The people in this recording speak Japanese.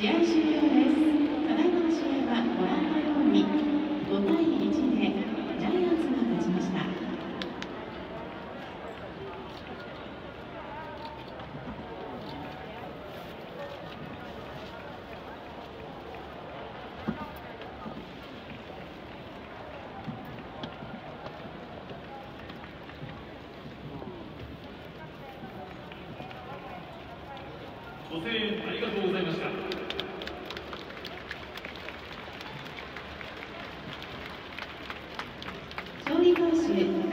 試合終了ですただいまの試合はご覧のように5対1でジャイアンツが勝ちましたご声援ありがとうございました。it.